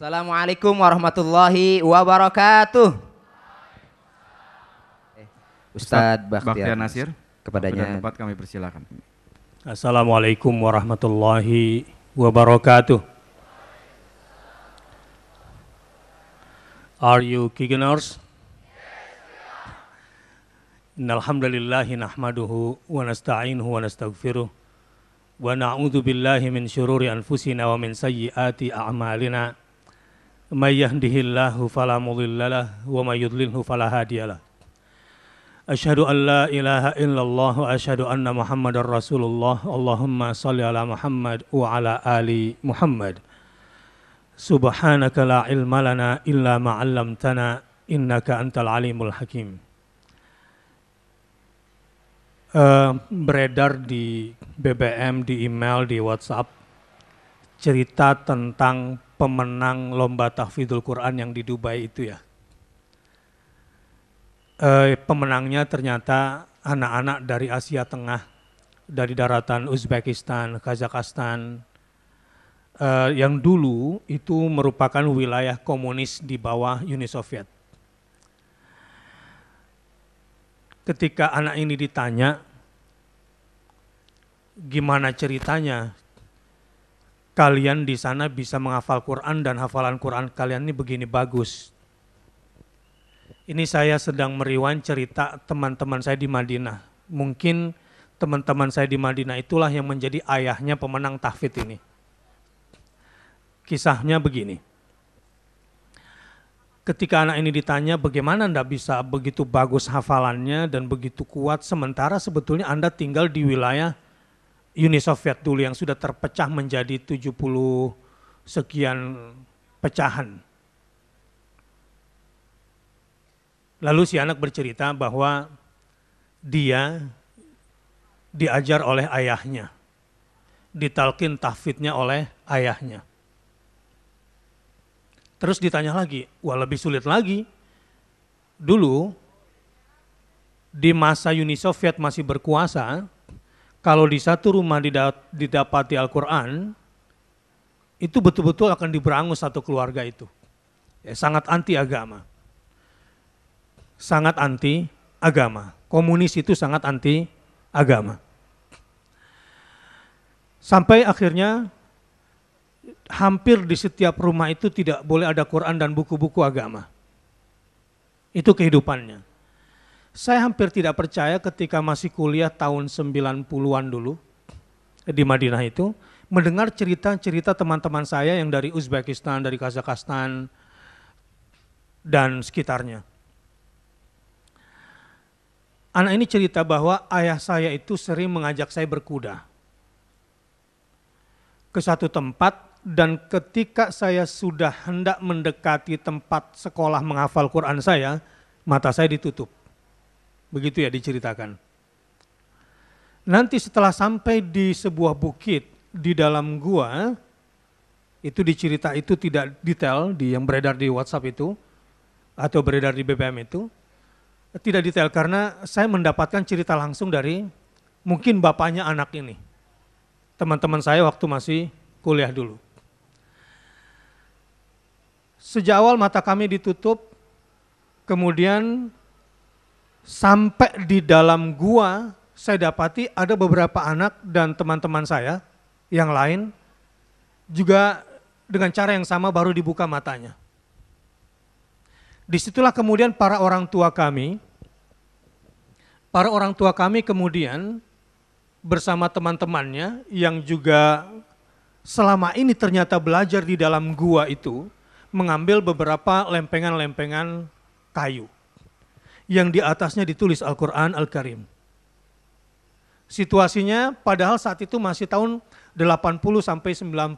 Assalamualaikum warahmatullahi wabarakatuh. Eh, Ustadz Bakhtiar, Bakhtiar Nasir. kepadanya tempat kami persilakan. Assalamualaikum warahmatullahi wabarakatuh. Are you Kigeners? Innal hamdalillahi nahmaduhu wa nasta'inuhu wa nastaghfiruh wa na'udzu billahi min syururi anfusina wa min sayyiati a'malina. May yahdihillahu fala mudhillalah wa may yudlilhu fala hadiyalah. أشهد أن لا إله إلا الله وأشهد أن محمد رسول الله اللهم صل على محمد وعلى آل محمد سبحانك لا علم لنا إلا ما علمتنا إنك أنت العليم الحكيم Eh, beredar di BBM, di email, di WhatsApp cerita tentang pemenang lomba tahfidzul Quran yang di Dubai itu ya eh, pemenangnya ternyata anak-anak dari Asia Tengah, dari daratan Uzbekistan, Kazakhstan, eh, yang dulu itu merupakan wilayah komunis di bawah Uni Soviet. Ketika anak ini ditanya, gimana ceritanya kalian di sana bisa menghafal Quran dan hafalan Quran kalian ini begini bagus. Ini saya sedang meriwan cerita teman-teman saya di Madinah. Mungkin teman-teman saya di Madinah itulah yang menjadi ayahnya pemenang tahfidz ini. Kisahnya begini. Ketika anak ini ditanya bagaimana Anda bisa begitu bagus hafalannya dan begitu kuat sementara sebetulnya Anda tinggal di wilayah Uni Soviet dulu yang sudah terpecah menjadi 70 sekian pecahan. Lalu si anak bercerita bahwa dia diajar oleh ayahnya, ditalkin tahfidnya oleh ayahnya. Terus ditanya lagi, wah lebih sulit lagi. Dulu di masa Uni Soviet masih berkuasa, kalau di satu rumah didapati Al-Quran, itu betul-betul akan diberangus satu keluarga itu. Ya, sangat anti agama sangat anti agama. Komunis itu sangat anti agama. Sampai akhirnya hampir di setiap rumah itu tidak boleh ada Quran dan buku-buku agama. Itu kehidupannya. Saya hampir tidak percaya ketika masih kuliah tahun 90-an dulu di Madinah itu, mendengar cerita-cerita teman-teman saya yang dari Uzbekistan, dari Kazakhstan, dan sekitarnya. Anak ini cerita bahwa ayah saya itu sering mengajak saya berkuda ke satu tempat dan ketika saya sudah hendak mendekati tempat sekolah menghafal Quran saya, mata saya ditutup. Begitu ya diceritakan. Nanti setelah sampai di sebuah bukit di dalam gua, itu dicerita itu tidak detail di yang beredar di WhatsApp itu atau beredar di BBM itu, tidak detail karena saya mendapatkan cerita langsung dari mungkin bapaknya anak ini. Teman-teman saya waktu masih kuliah dulu. Sejak awal mata kami ditutup, kemudian sampai di dalam gua saya dapati ada beberapa anak dan teman-teman saya yang lain juga dengan cara yang sama baru dibuka matanya. Di situlah kemudian para orang tua kami, para orang tua kami kemudian bersama teman-temannya yang juga selama ini ternyata belajar di dalam gua itu, mengambil beberapa lempengan-lempengan kayu yang di atasnya ditulis Al-Quran Al-Karim. Situasinya padahal saat itu masih tahun 80 sampai 90.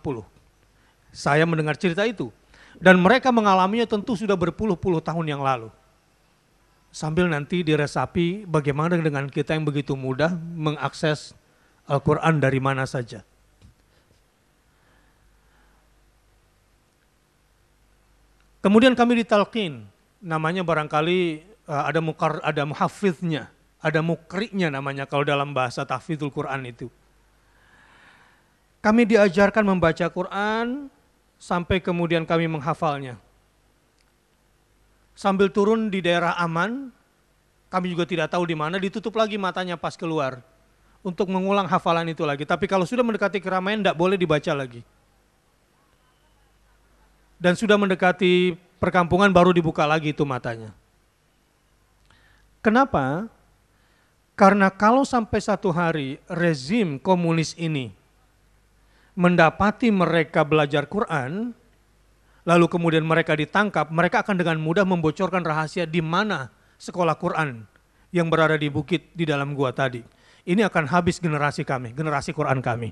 Saya mendengar cerita itu. Dan mereka mengalaminya tentu sudah berpuluh-puluh tahun yang lalu. Sambil nanti diresapi bagaimana dengan kita yang begitu mudah mengakses Al-Quran dari mana saja. Kemudian kami ditalkin, namanya barangkali ada mukar, ada muhafiznya, ada mukriknya namanya kalau dalam bahasa tahfidzul Quran itu. Kami diajarkan membaca Quran sampai kemudian kami menghafalnya. Sambil turun di daerah aman, kami juga tidak tahu di mana, ditutup lagi matanya pas keluar untuk mengulang hafalan itu lagi. Tapi kalau sudah mendekati keramaian, tidak boleh dibaca lagi. Dan sudah mendekati perkampungan, baru dibuka lagi itu matanya. Kenapa? Karena kalau sampai satu hari rezim komunis ini mendapati mereka belajar Quran, lalu kemudian mereka ditangkap, mereka akan dengan mudah membocorkan rahasia di mana sekolah Quran yang berada di bukit di dalam gua tadi ini akan habis generasi kami, generasi Quran kami.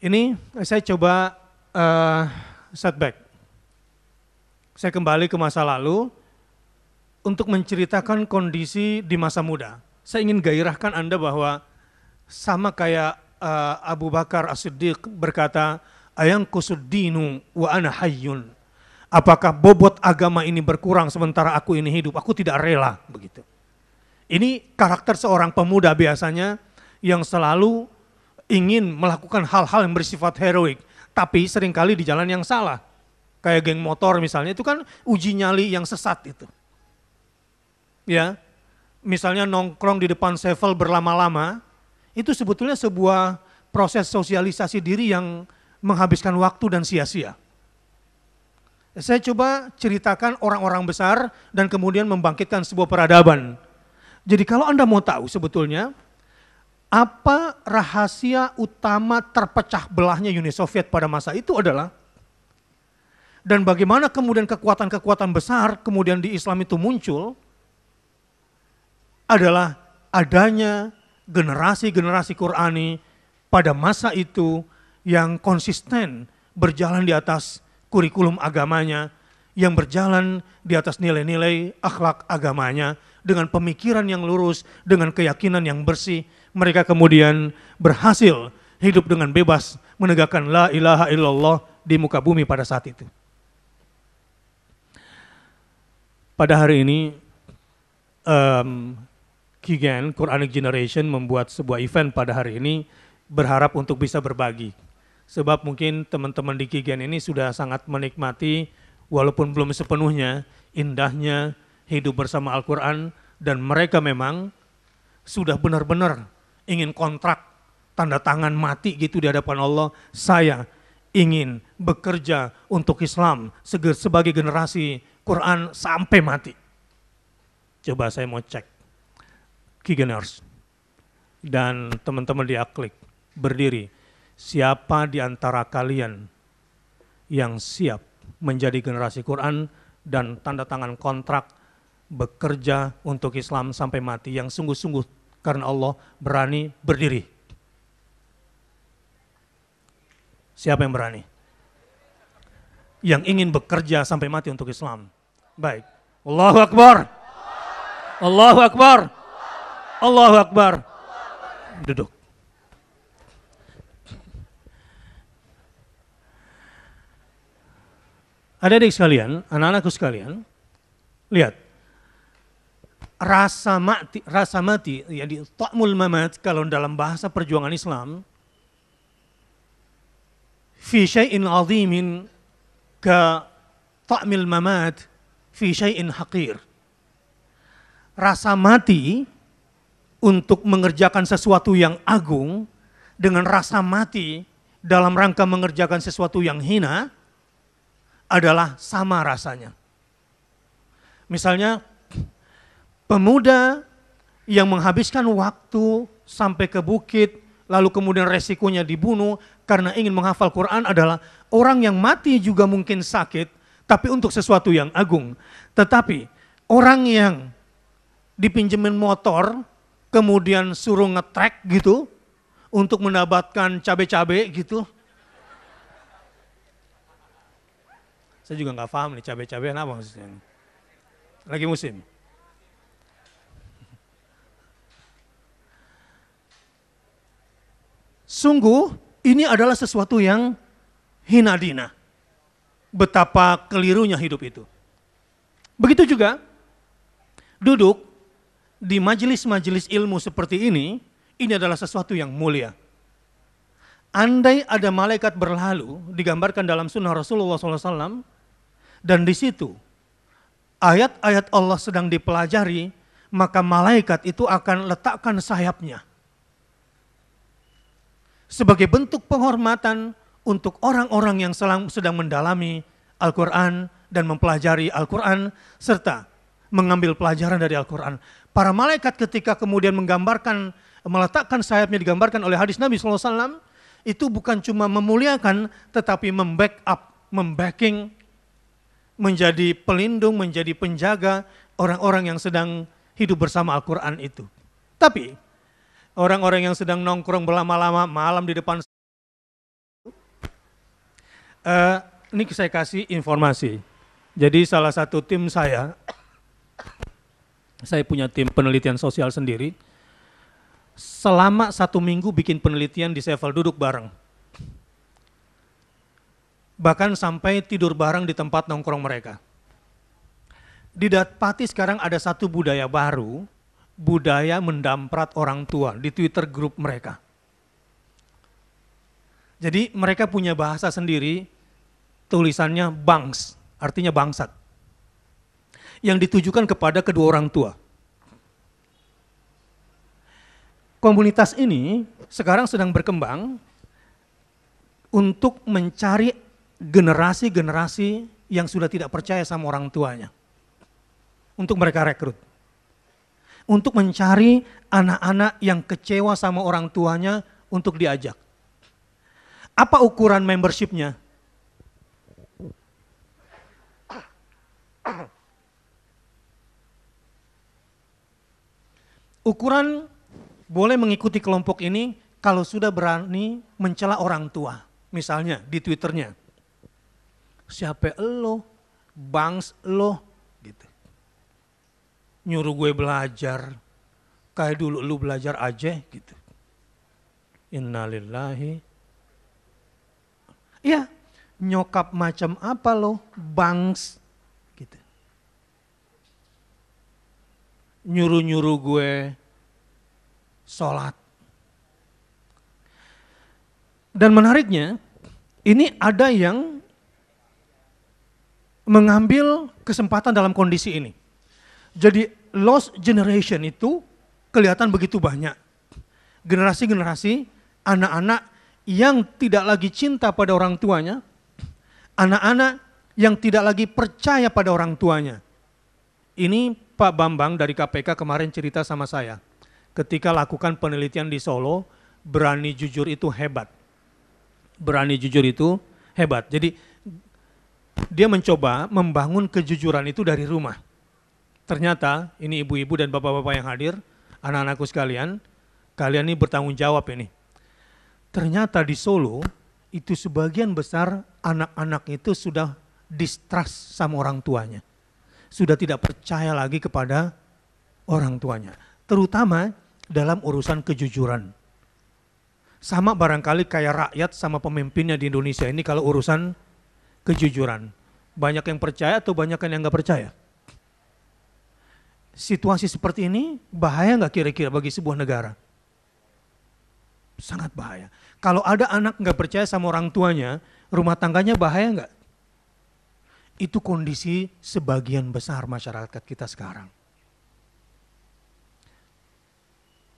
Ini saya coba uh, setback. Saya kembali ke masa lalu untuk menceritakan kondisi di masa muda. Saya ingin gairahkan Anda bahwa sama kayak uh, Abu Bakar As-Siddiq berkata, Ayang kusuddinu wa ana hayyun. Apakah bobot agama ini berkurang sementara aku ini hidup? Aku tidak rela begitu. Ini karakter seorang pemuda biasanya yang selalu ingin melakukan hal-hal yang bersifat heroik, tapi sering kali di jalan yang salah. Kayak geng motor misalnya, itu kan uji nyali yang sesat itu. Ya, misalnya nongkrong di depan sevel berlama-lama, itu sebetulnya sebuah proses sosialisasi diri yang menghabiskan waktu dan sia-sia. Saya coba ceritakan orang-orang besar dan kemudian membangkitkan sebuah peradaban jadi kalau Anda mau tahu sebetulnya apa rahasia utama terpecah belahnya Uni Soviet pada masa itu adalah dan bagaimana kemudian kekuatan-kekuatan besar kemudian di Islam itu muncul adalah adanya generasi-generasi Qurani pada masa itu yang konsisten berjalan di atas kurikulum agamanya, yang berjalan di atas nilai-nilai akhlak agamanya, dengan pemikiran yang lurus, dengan keyakinan yang bersih, mereka kemudian berhasil hidup dengan bebas menegakkan la ilaha illallah di muka bumi pada saat itu. Pada hari ini, um, Kigen, Quranic Generation membuat sebuah event pada hari ini berharap untuk bisa berbagi. Sebab mungkin teman-teman di Kigen ini sudah sangat menikmati walaupun belum sepenuhnya indahnya hidup bersama Al-Quran dan mereka memang sudah benar-benar ingin kontrak tanda tangan mati gitu di hadapan Allah. Saya ingin bekerja untuk Islam sebagai generasi Quran sampai mati. Coba saya mau cek. Kigeners dan teman-teman di Aklik berdiri. Siapa di antara kalian yang siap menjadi generasi Quran dan tanda tangan kontrak bekerja untuk Islam sampai mati yang sungguh-sungguh karena Allah berani berdiri. Siapa yang berani? Yang ingin bekerja sampai mati untuk Islam. Baik. Allahu Akbar. Allahu Akbar. Allahu Akbar. Duduk. Adik-adik sekalian, anak-anakku sekalian, lihat, rasa mati, rasa mati, jadi ta'mul mamat kalau dalam bahasa perjuangan Islam, fi syai'in azimin ka ta'mil mamat fi syai'in haqir. Rasa mati untuk mengerjakan sesuatu yang agung dengan rasa mati dalam rangka mengerjakan sesuatu yang hina adalah sama rasanya. Misalnya pemuda yang menghabiskan waktu sampai ke bukit, lalu kemudian resikonya dibunuh karena ingin menghafal Quran adalah orang yang mati juga mungkin sakit, tapi untuk sesuatu yang agung. Tetapi orang yang dipinjemin motor, kemudian suruh ngetrek gitu, untuk mendapatkan cabai-cabai gitu. Saya juga nggak paham nih cabai-cabai apa maksudnya. Lagi musim. Sungguh ini adalah sesuatu yang hina dina. Betapa kelirunya hidup itu. Begitu juga duduk di majelis-majelis ilmu seperti ini, ini adalah sesuatu yang mulia. andai ada malaikat berlalu, digambarkan dalam sunnah Rasulullah SAW, dan di situ ayat-ayat Allah sedang dipelajari, maka malaikat itu akan letakkan sayapnya. Sebagai bentuk penghormatan untuk orang-orang yang sedang mendalami Al-Quran dan mempelajari Al-Quran, serta mengambil pelajaran dari Al-Quran. Para malaikat ketika kemudian menggambarkan, meletakkan sayapnya digambarkan oleh hadis Nabi SAW, itu bukan cuma memuliakan, tetapi membackup, membacking, menjadi pelindung, menjadi penjaga orang-orang yang sedang hidup bersama Al-Quran itu. Tapi orang-orang yang sedang nongkrong berlama-lama malam di depan uh, ini saya kasih informasi. Jadi salah satu tim saya saya punya tim penelitian sosial sendiri. Selama satu minggu bikin penelitian di Sevel duduk bareng. Bahkan sampai tidur bareng di tempat nongkrong mereka. Di Datpati sekarang ada satu budaya baru, budaya mendamprat orang tua di Twitter grup mereka. Jadi mereka punya bahasa sendiri, tulisannya bangs, artinya bangsat yang ditujukan kepada kedua orang tua. Komunitas ini sekarang sedang berkembang untuk mencari generasi-generasi yang sudah tidak percaya sama orang tuanya. Untuk mereka rekrut. Untuk mencari anak-anak yang kecewa sama orang tuanya untuk diajak. Apa ukuran membershipnya? Ukuran boleh mengikuti kelompok ini kalau sudah berani mencela orang tua. Misalnya di Twitternya. Siapa lo? Bangs lo? Gitu. Nyuruh gue belajar. Kayak dulu lu belajar aja gitu. Innalillahi. Iya, nyokap macam apa lo? Bangs nyuruh-nyuruh gue sholat. Dan menariknya, ini ada yang mengambil kesempatan dalam kondisi ini. Jadi lost generation itu kelihatan begitu banyak. Generasi-generasi anak-anak yang tidak lagi cinta pada orang tuanya, anak-anak yang tidak lagi percaya pada orang tuanya. Ini Pak Bambang dari KPK kemarin cerita sama saya. Ketika lakukan penelitian di Solo, berani jujur itu hebat. Berani jujur itu hebat. Jadi dia mencoba membangun kejujuran itu dari rumah. Ternyata ini ibu-ibu dan bapak-bapak yang hadir, anak-anakku sekalian, kalian ini bertanggung jawab ini. Ternyata di Solo itu sebagian besar anak-anak itu sudah distrust sama orang tuanya sudah tidak percaya lagi kepada orang tuanya. Terutama dalam urusan kejujuran. Sama barangkali kayak rakyat sama pemimpinnya di Indonesia ini kalau urusan kejujuran. Banyak yang percaya atau banyak yang nggak percaya? Situasi seperti ini bahaya nggak kira-kira bagi sebuah negara? Sangat bahaya. Kalau ada anak nggak percaya sama orang tuanya, rumah tangganya bahaya nggak? Itu kondisi sebagian besar masyarakat kita sekarang.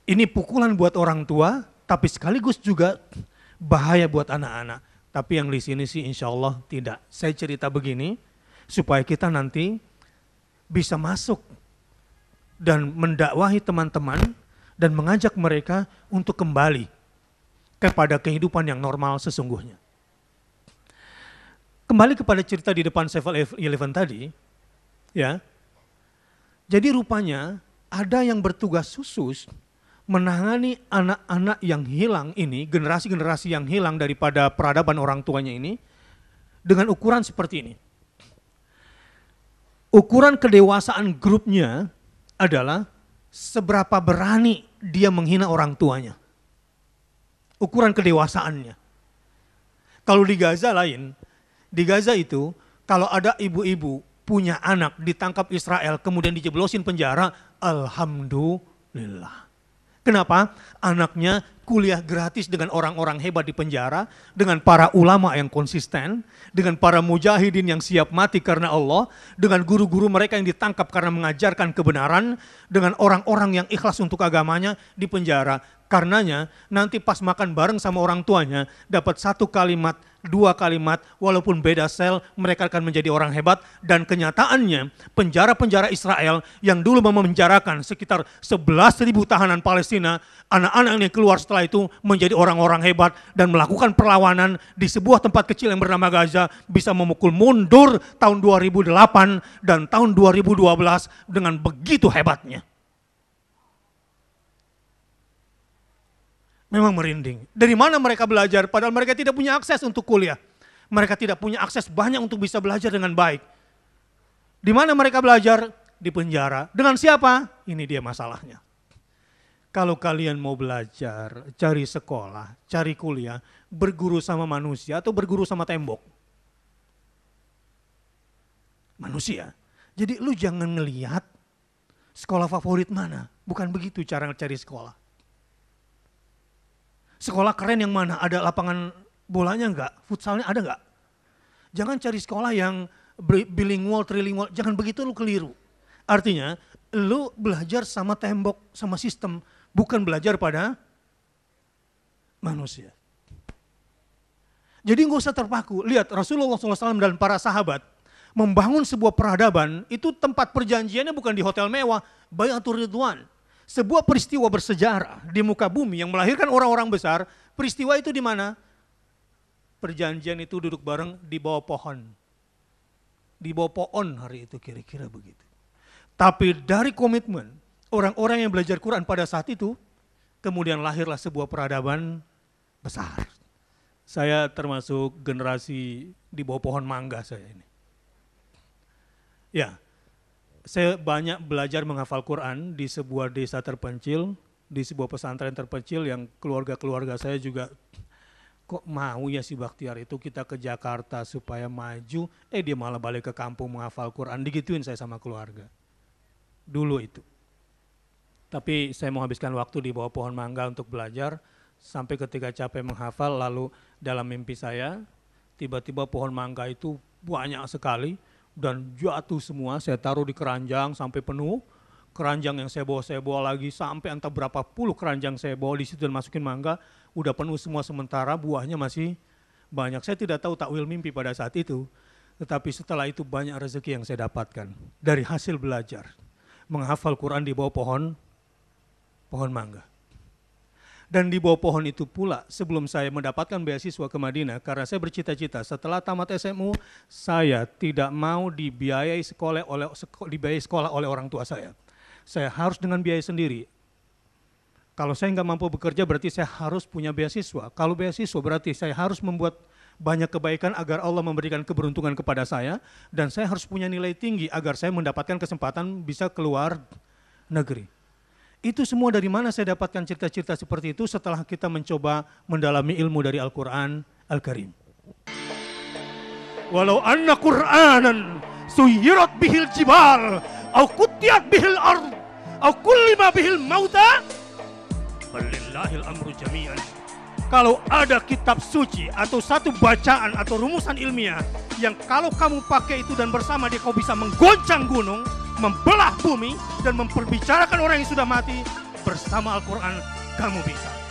Ini pukulan buat orang tua, tapi sekaligus juga bahaya buat anak-anak. Tapi yang di sini sih insya Allah tidak. Saya cerita begini, supaya kita nanti bisa masuk dan mendakwahi teman-teman dan mengajak mereka untuk kembali kepada kehidupan yang normal sesungguhnya. Kembali kepada cerita di depan Sevel Eleven tadi, ya. Jadi rupanya ada yang bertugas khusus menangani anak-anak yang hilang ini, generasi-generasi yang hilang daripada peradaban orang tuanya ini, dengan ukuran seperti ini. Ukuran kedewasaan grupnya adalah seberapa berani dia menghina orang tuanya. Ukuran kedewasaannya. Kalau di Gaza lain, di Gaza itu kalau ada ibu-ibu punya anak ditangkap Israel kemudian dijeblosin penjara, alhamdulillah. Kenapa? Anaknya kuliah gratis dengan orang-orang hebat di penjara, dengan para ulama yang konsisten, dengan para mujahidin yang siap mati karena Allah, dengan guru-guru mereka yang ditangkap karena mengajarkan kebenaran, dengan orang-orang yang ikhlas untuk agamanya di penjara. Karenanya nanti pas makan bareng sama orang tuanya dapat satu kalimat, dua kalimat, walaupun beda sel mereka akan menjadi orang hebat dan kenyataannya penjara-penjara Israel yang dulu memenjarakan sekitar 11.000 tahanan Palestina, anak-anak yang keluar setelah itu menjadi orang-orang hebat dan melakukan perlawanan di sebuah tempat kecil yang bernama Gaza bisa memukul mundur tahun 2008 dan tahun 2012 dengan begitu hebatnya. Memang merinding. Dari mana mereka belajar? Padahal mereka tidak punya akses untuk kuliah. Mereka tidak punya akses banyak untuk bisa belajar dengan baik. Di mana mereka belajar? Di penjara. Dengan siapa? Ini dia masalahnya. Kalau kalian mau belajar, cari sekolah, cari kuliah, berguru sama manusia atau berguru sama tembok? Manusia. Jadi lu jangan ngelihat sekolah favorit mana. Bukan begitu cara cari sekolah Sekolah keren yang mana? Ada lapangan bolanya enggak? Futsalnya ada enggak? Jangan cari sekolah yang bilingual, trilingual. Jangan begitu lu keliru. Artinya, lu belajar sama tembok, sama sistem. Bukan belajar pada manusia. Jadi nggak usah terpaku. Lihat Rasulullah SAW dan para sahabat membangun sebuah peradaban itu tempat perjanjiannya bukan di hotel mewah, Bayatul Ridwan sebuah peristiwa bersejarah di muka bumi yang melahirkan orang-orang besar, peristiwa itu di mana? Perjanjian itu duduk bareng di bawah pohon. Di bawah pohon hari itu kira-kira begitu. Tapi dari komitmen orang-orang yang belajar Quran pada saat itu, kemudian lahirlah sebuah peradaban besar. Saya termasuk generasi di bawah pohon mangga saya ini. Ya, saya banyak belajar menghafal Quran di sebuah desa terpencil, di sebuah pesantren terpencil yang keluarga-keluarga saya juga kok mau ya si Baktiar itu kita ke Jakarta supaya maju, eh dia malah balik ke kampung menghafal Quran, digituin saya sama keluarga. Dulu itu. Tapi saya mau habiskan waktu di bawah pohon mangga untuk belajar, sampai ketika capek menghafal, lalu dalam mimpi saya, tiba-tiba pohon mangga itu banyak sekali, dan jatuh semua, saya taruh di keranjang sampai penuh. Keranjang yang saya bawa, saya bawa lagi sampai entah berapa puluh keranjang saya bawa di situ dan masukin mangga, udah penuh semua sementara buahnya masih banyak. Saya tidak tahu takwil mimpi pada saat itu, tetapi setelah itu banyak rezeki yang saya dapatkan dari hasil belajar. Menghafal Quran di bawah pohon, pohon mangga. Dan di bawah pohon itu pula sebelum saya mendapatkan beasiswa ke Madinah karena saya bercita-cita setelah tamat SMU saya tidak mau dibiayai sekolah oleh dibiayai sekolah oleh orang tua saya. Saya harus dengan biaya sendiri. Kalau saya nggak mampu bekerja berarti saya harus punya beasiswa. Kalau beasiswa berarti saya harus membuat banyak kebaikan agar Allah memberikan keberuntungan kepada saya dan saya harus punya nilai tinggi agar saya mendapatkan kesempatan bisa keluar negeri. Itu semua dari mana saya dapatkan cerita-cerita seperti itu setelah kita mencoba mendalami ilmu dari Al-Quran Al-Karim. Walau anna Qur'anan suyirat bihil jibal, au kutiat bihil ard, au kullima bihil mauta, balillahil amru jami'an. Kalau ada kitab suci atau satu bacaan atau rumusan ilmiah yang kalau kamu pakai itu dan bersama dia kau bisa menggoncang gunung, membelah bumi dan memperbicarakan orang yang sudah mati bersama Al-Quran kamu bisa.